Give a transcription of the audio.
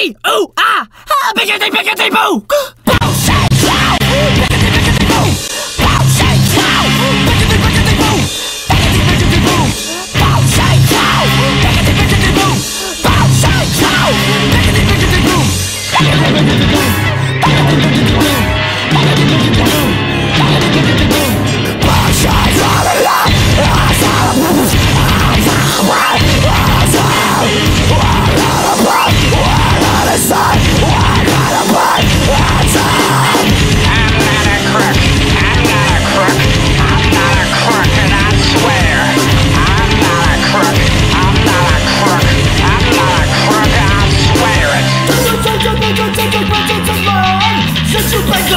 Ooh ah ah biggity biggity boo. Bullshit cow. Biggity biggity boo. Bullshit cow. Biggity biggity boo. Boo. Bullshit cow. Biggity biggity boo. Bullshit cow. Biggity biggity boo. Boo.